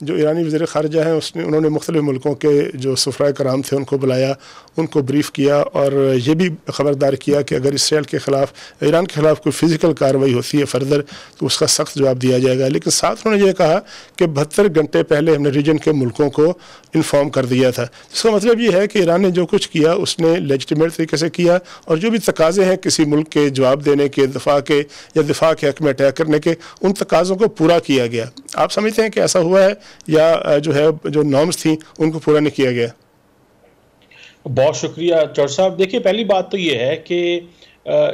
جو ایرانی وزیر خارجہ ہیں، اس نے، انہوں نے مختلف ملکوں کے جو سفرائے کرام تھے، ان کو بلایا، ان کو بریف کیا اور یہ بھی خبردار کیا کہ اگر اسرائیل کے خلاف، ایران کے خلاف کوئی فزیکل کارروائی ہوتی ہے فردر تو اس کا سخت جواب دیا جائے گا۔ لیکن ساتھ انہوں نے یہ کہا کہ بہتر گھنٹے پہلے ہم نے ریجن کے ملکوں کو انفارم کر دیا تھا۔ اس کا مطلب یہ ہے کہ ایران نے جو کچھ کیا، اس نے لیجٹیمیٹ طریقے سے کیا اور جو بھی تقاضے ہیں کسی ملک کے جواب دینے کے، دفاع کے یا دفاع کے حق میں اٹیک کرنے کے، ان تقاضوں کو پورا کیا گیا۔ آپ سمجھتے ہیں کہ ایسا ہوا ہے؟ یا جو ہے جو نارمز تھیں ان کو پورا نہیں کیا گیا۔ بہت شکریہ چور صاحب۔ دیکھیے پہلی بات تو یہ ہے کہ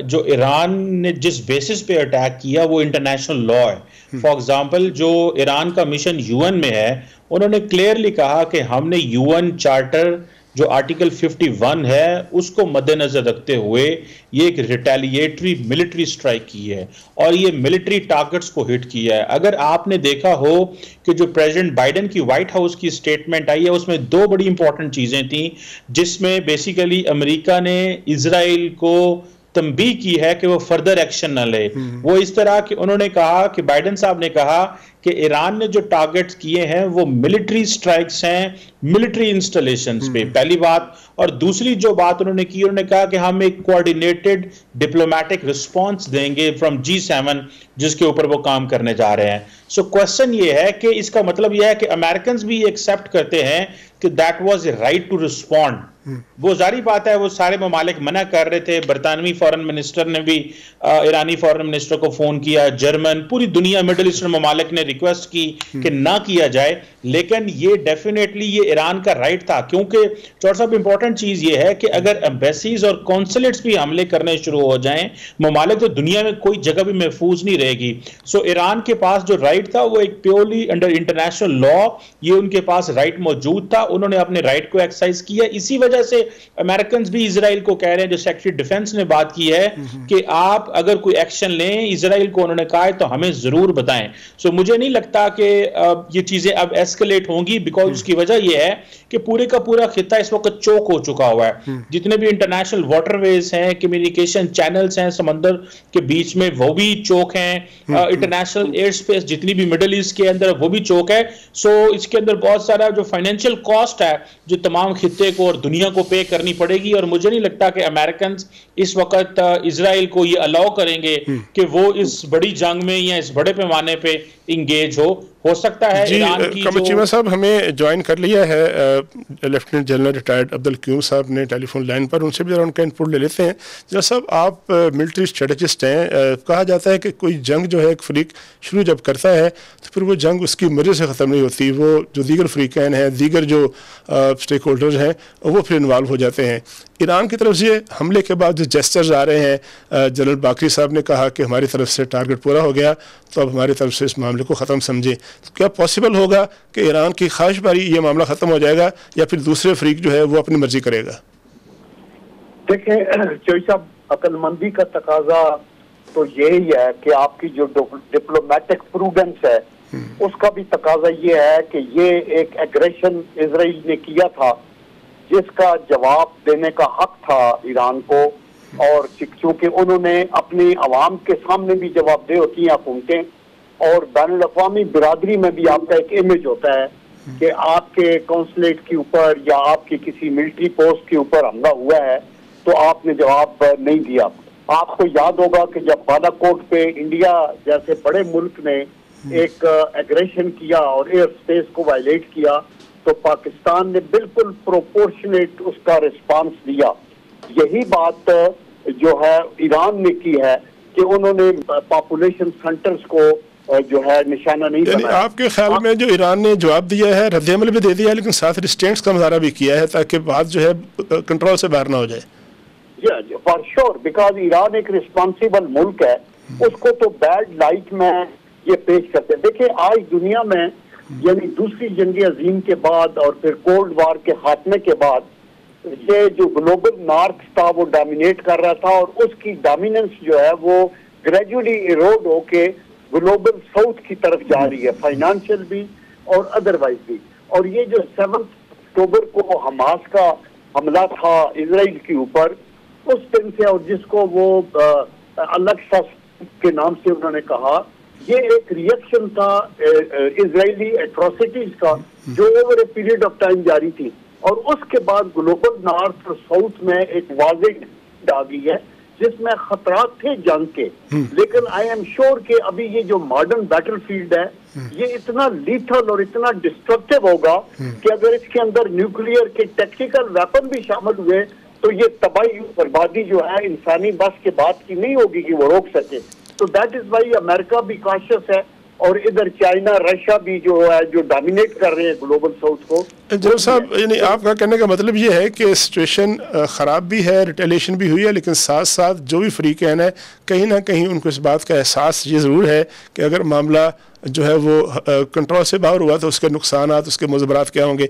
جو ایران نے جس بیسس پہ اٹیک کیا وہ انٹرنیشنل لا ہے۔ فار ایگزامپل جو ایران کا مشن یو این میں ہے انہوں نے کلیئرلی کہا کہ ہم نے یو این چارٹر جو آرٹیکل 51 ہے اس کو مد نظر رکھتے ہوئے یہ ایک ریٹیلیٹری ملٹری سٹرائک کی ہے اور یہ ملٹری ٹارگٹس کو ہٹ کیا ہے۔ اگر آپ نے دیکھا ہو کہ جو پریزیڈنٹ بائیڈن کی وائٹ ہاؤس کی سٹیٹمنٹ آئی ہے اس میں دو بڑی امپورٹنٹ چیزیں تھیں جس میں بیسیکلی امریکہ نے اسرائیل کو تنبیہ کی ہے کہ وہ فردر ایکشن نہ لے۔ وہ اس طرح کہ انہوں نے کہا کہ بائیڈن صاحب نے کہا کہ ایران نے جو ٹارگٹس کیے ہیں وہ ملٹری سٹرائکس ہیں ملٹری انسٹالیشنز پہ۔ پہلی بات۔ اور دوسری جو بات انہوں نے کی انہوں نے کہا کہ ہم ایک کوارڈینیٹڈ ڈپلومیٹک رسپانس دیں گے فرام جی سیون جس کے اوپر وہ کام کرنے جا رہے ہیں۔ سو کوشچن یہ ہے کہ اس کا مطلب یہ ہے کہ امریکنز بھی ایکسپٹ کرتے ہیں کہ that was a right to respond وہ ظاہری بات ہے وہ سارے ممالک منع کر رہے تھے۔ برطانوی فورن منسٹر نے بھی ایرانی فورن منسٹر کو فون کیا جرمن پوری دنیا مڈل ایسٹرن ممالک نے ریکویسٹ کی کہ نہ کیا جائے لیکن یہ ڈیفینیٹلی یہ ایران کا رائٹ تھا۔ کیونکہ چور صاحب امپورٹنٹ چیز یہ ہے کہ اگر امبیسیز اور کونسلیٹس بھی حملے کرنے شروع ہو جائیں ممالک تو دنیا میں کوئی جگہ بھی محفوظ نہیں رہے گی۔ سو ایران کے پاس جو رائٹ تھا وہ ایک پیورلی انڈر انٹرنیشنل لا یہ ان کے پاس رائٹ موجود تھا۔ انہوں نے اپنے رائٹ کو ایکسائز کیا۔ اسی وجہ سے امریکنز بھی اسرائیل کو کہہ رہے ہیں جو سیکٹری ڈیفنس نے بات کی ہے کہ آپ اگر کوئی ایکشن لیں اسرائیل کو انہوں نے کہا ہے تو ہمیں ضرور بتائیں۔ سو مجھے نہیں لگتا کہ یہ چیزیں اب ایسکلیٹ ہوں گی بیکاز اس کی وجہ یہ ہے کہ پورے کا پورا خطہ اس وقت چوک ہو چکا ہوا ہے۔ جتنے بھی انٹرنیشنل واٹر ویز ہیں کمیونیکیشن چینلز ہیں سمندر کے بیچ میں وہ بھی چوک ہیں۔ انٹرنیشنل ایئر سپیس جتنی بھی مڈل ایسٹ کے اندر وہ بھی چوک ہے۔ سو اس کے اندر بہت سارا جو فائنینشیل کاسٹ ہے جو تمام خطے کو اور دنیا کو پے کرنی پڑے گی۔ اور مجھے نہیں لگتا کہ امریکنز اس وقت اسرائیل کو یہ الاؤ کریں گے کہ وہ اس بڑی جنگ میں یا اس بڑے پیمانے پہ انگیج ہو ہو سکتا ہے جی کمر چیمہ صاحب ہمیں جوائن کر لیا ہے لیفٹنٹ جنرل ریٹائرڈ عبدالقیوم صاحب نے ٹیلی فون لائن پر ان سے بھی ذرا ان کا انپوٹ لے لیتے ہیں۔ جنرل صاحب آپ ملٹری اسٹریٹجسٹ ہیں کہا جاتا ہے کہ کوئی جنگ جو ہے ایک فریق شروع جب کرتا ہے تو پھر وہ جنگ اس کی مرض سے ختم نہیں ہوتی۔ وہ جو دیگر فریقین ہیں دیگر جو اسٹیک ہولڈرز ہیں وہ پھر انوالو ہو جاتے ہیں۔ ایران کی طرف سے حملے کے بعد جو جیسچرز آ رہے ہیں جنرل باقری صاحب نے کہا کہ ہماری طرف سے ٹارگٹ پورا ہو گیا تو اب ہماری طرف سے اس معاملے کو ختم سمجھیں۔ کیا پاسبل ہوگا کہ ایران کی خواہش باری یہ معاملہ ختم ہو جائے گا یا پھر دوسرے فریق جو ہے وہ اپنی مرضی کرے گا؟ دیکھیں چوئی صاحب عقل مندی کا تقاضا تو یہی ہے کہ آپ کی جو ڈپلومیٹک پروڈنس ہے اس کا بھی تقاضا یہ ہے کہ یہ ایک ایگریشن اسرائیل نے کیا تھا۔ جس کا جواب دینے کا حق تھا ایران کو اور چونکہ انہوں نے اپنی عوام کے سامنے بھی جواب دے ہوتی ہیں حکومتیں اور بین الاقوامی برادری میں بھی آپ کا ایک امیج ہوتا ہے کہ آپ کے کونسلیٹ کے اوپر یا آپ کی کسی ملٹری پوسٹ کے اوپر حملہ ہوا ہے تو آپ نے جواب نہیں دیا۔ آپ کو یاد ہوگا کہ جب بالا کوٹ پہ انڈیا جیسے بڑے ملک نے ایک ایگریشن کیا اور ایئر سپیس کو وائلیٹ کیا تو پاکستان نے بالکل پروپورشنیٹ اس کا ریسپانس دیا یہی بات جو ہے ایران نے کی ہے کہ انہوں نے پاپولیشن سنٹرز کو جو ہے نشانہ نہیں یعنی آپ کے خیال میں جو ایران نے جواب دیا ہے رد عمل بھی دے دیا ہے لیکن ساتھ ریسٹینٹس کا مظاہرہ بھی کیا ہے تاکہ بات جو ہے کنٹرول سے باہر نہ ہو جائے۔ فار شور بیکاز ایران ایک ریسپانسیبل ملک ہے۔ اس کو تو بیڈ لائٹ میں یہ پیش کرتے ہیں۔ دیکھیں آج دنیا میں یعنی دوسری جنگ عظیم کے بعد اور پھر کولڈ وار کے خاتمے کے بعد یہ جو گلوبل نارتھ تھا وہ ڈامینیٹ کر رہا تھا اور اس کی ڈامیننس جو ہے وہ گریجولی ایروڈ ہو کے گلوبل ساؤتھ کی طرف جا رہی ہے فائنانشل بھی اور ادروائز بھی۔ اور یہ جو سیونتھ اکتوبر کو حماس کا حملہ تھا اسرائیل کے اوپر، اس دن سے اور جس کو وہ الگ کے نام سے انہوں نے کہا یہ ایک ریئیکشن تھا اسرائیلی ایٹروسٹیز کا جو over a period of time جاری تھی۔ اور اس کے بعد گلوبل نارتھ اور ساؤتھ میں ایک واضح آ گئی ہے جس میں خطرات تھے جنگ کے۔ لیکن آئی ایم شیور کہ ابھی یہ جو ماڈرن بیٹل فیلڈ ہے یہ اتنا لیتھل اور اتنا ڈسٹرکٹیو ہوگا کہ اگر اس کے اندر نیوکلیئر کے ٹیکٹیکل ویپن بھی شامل ہوئے تو یہ تباہی بربادی جو ہے انسانی بس کے بعد کی نہیں ہوگی کہ وہ روک سکے۔ تو دیٹ از وائی امریکہ بھی کاشس ہے اور ادھر چائنا رشیا بھی جو ہے، جو ڈومینیٹ کر رہے ہیں گلوبل ساؤتھ کو۔ جناب صاحب یعنی آپ کا کہنے کا مطلب یہ ہے کہ سچویشن خراب بھی ہے ریٹیلیشن بھی ہوئی ہے، لیکن ساتھ ساتھ جو بھی فری کہنا ہے، کہیں نہ کہیں ان کو اس بات کا احساس یہ ضرور ہے کہ اگر معاملہ جو ہے وہ کنٹرول سے باہر ہوا تو اس کے نقصانات، اس کے مضبرات کیا ہوں گے۔